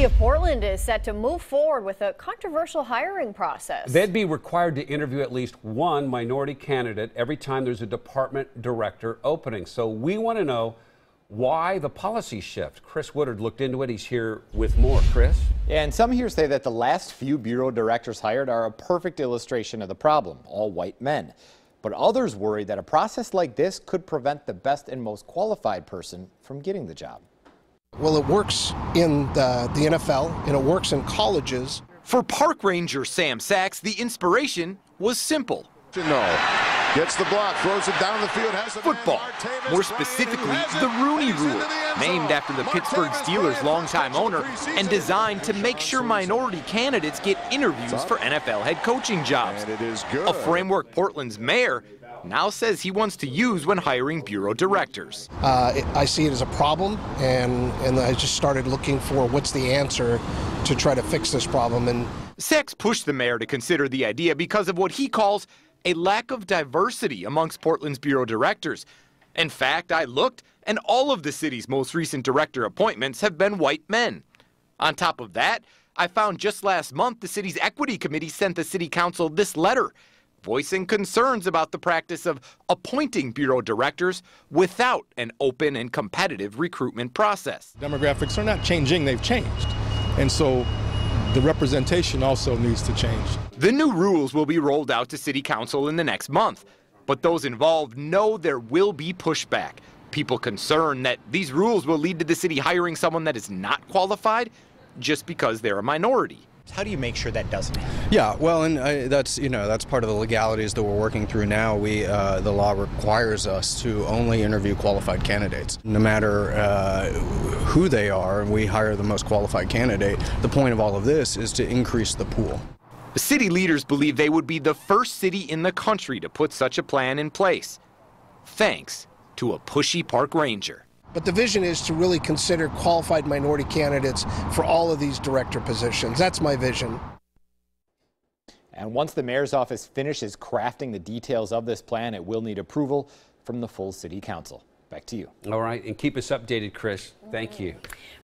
City of Portland is set to move forward with a controversial hiring process. They'd be required to interview at least one minority candidate every time there's a department director opening. So we want to know why the policy shift. Chris Woodard looked into it. He's here with more. Chris? And some here say that the last few bureau directors hired are a perfect illustration of the problem, all white men. But others worry that a process like this could prevent the best and most qualified person from getting the job. Well, it works in the, the NFL and it works in colleges. For park ranger Sam Sachs, the inspiration was simple. No. Gets the block, throws it down the field, has a Football. More specifically, the Rooney Rule, named after the Pittsburgh Steelers' longtime owner and designed to make sure minority candidates get interviews for NFL head coaching jobs. A framework Portland's mayor now says he wants to use when hiring bureau directors. Uh, it, I see it as a problem, and, and I just started looking for what's the answer to try to fix this problem. And Sachs pushed the mayor to consider the idea because of what he calls a lack of diversity amongst Portland's bureau directors. In fact, I looked, and all of the city's most recent director appointments have been white men. On top of that, I found just last month the city's equity committee sent the city council this letter voicing concerns about the practice of appointing bureau directors without an open and competitive recruitment process. Demographics are not changing, they've changed. And so the representation also needs to change. The new rules will be rolled out to City Council in the next month, but those involved know there will be pushback. People concerned that these rules will lead to the city hiring someone that is not qualified just because they're a minority. How do you make sure that doesn't happen? Yeah, well, and uh, that's you know that's part of the legalities that we're working through now. We uh, the law requires us to only interview qualified candidates, no matter uh, who they are. We hire the most qualified candidate. The point of all of this is to increase the pool. The city leaders believe they would be the first city in the country to put such a plan in place, thanks to a pushy park ranger. But the vision is to really consider qualified minority candidates for all of these director positions. That's my vision. And once the mayor's office finishes crafting the details of this plan, it will need approval from the full city council. Back to you. All right, and keep us updated, Chris. Thank you.